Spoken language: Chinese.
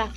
啊